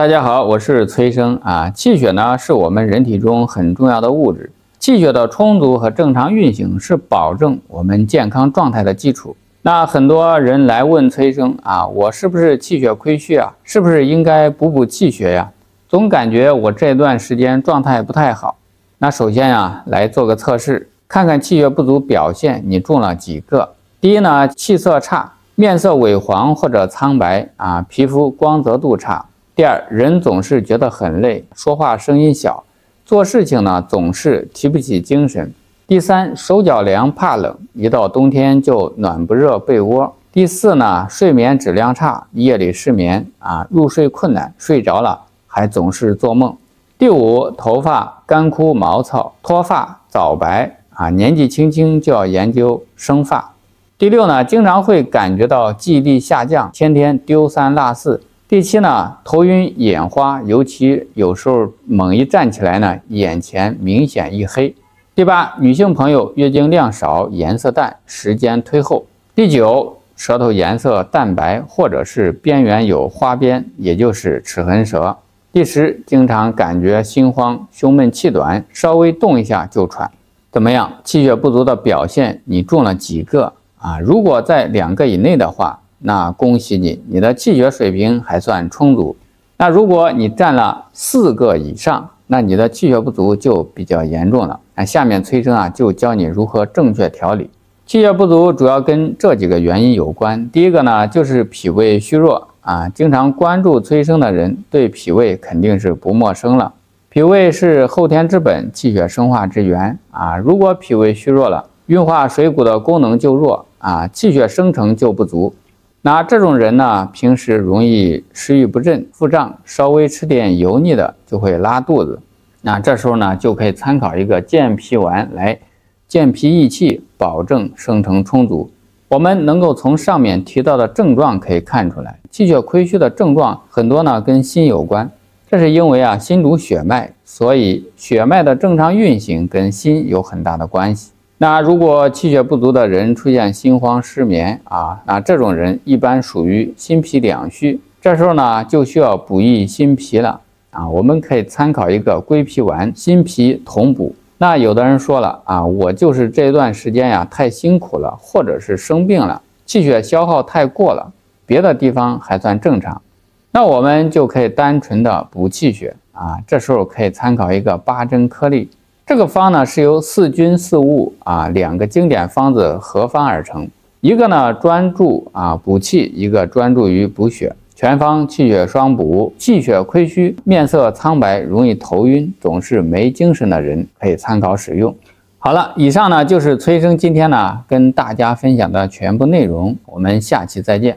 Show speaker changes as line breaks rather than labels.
大家好，我是崔生啊。气血呢是我们人体中很重要的物质，气血的充足和正常运行是保证我们健康状态的基础。那很多人来问崔生啊，我是不是气血亏虚啊？是不是应该补补气血呀？总感觉我这段时间状态不太好。那首先呀，来做个测试，看看气血不足表现你中了几个。第一呢，气色差，面色萎黄或者苍白啊，皮肤光泽度差。第二，人总是觉得很累，说话声音小，做事情呢总是提不起精神。第三，手脚凉，怕冷，一到冬天就暖不热被窝。第四呢，睡眠质量差，夜里失眠啊，入睡困难，睡着了还总是做梦。第五，头发干枯毛糙，脱发早白啊，年纪轻轻就要研究生发。第六呢，经常会感觉到记忆力下降，天天丢三落四。第七呢，头晕眼花，尤其有时候猛一站起来呢，眼前明显一黑。第八，女性朋友月经量少，颜色淡，时间推后。第九，舌头颜色淡白，或者是边缘有花边，也就是齿痕舌。第十，经常感觉心慌、胸闷、气短，稍微动一下就喘。怎么样？气血不足的表现，你中了几个啊？如果在两个以内的话。那恭喜你，你的气血水平还算充足。那如果你占了四个以上，那你的气血不足就比较严重了。那下面崔生啊就教你如何正确调理气血不足，主要跟这几个原因有关。第一个呢就是脾胃虚弱啊，经常关注崔生的人对脾胃肯定是不陌生了。脾胃是后天之本，气血生化之源啊。如果脾胃虚弱了，运化水谷的功能就弱啊，气血生成就不足。那这种人呢，平时容易食欲不振、腹胀，稍微吃点油腻的就会拉肚子。那这时候呢，就可以参考一个健脾丸来健脾益气，保证生成充足。我们能够从上面提到的症状可以看出来，气血亏虚的症状很多呢跟心有关。这是因为啊，心主血脉，所以血脉的正常运行跟心有很大的关系。那如果气血不足的人出现心慌失眠啊，那这种人一般属于心脾两虚，这时候呢就需要补益心脾了啊。我们可以参考一个归脾丸，心脾同补。那有的人说了啊，我就是这段时间呀太辛苦了，或者是生病了，气血消耗太过了，别的地方还算正常，那我们就可以单纯的补气血啊。这时候可以参考一个八珍颗粒。这个方呢是由四君四物啊两个经典方子合方而成，一个呢专注啊补气，一个专注于补血，全方气血双补。气血亏虚、面色苍白、容易头晕、总是没精神的人可以参考使用。好了，以上呢就是崔医生今天呢跟大家分享的全部内容，我们下期再见。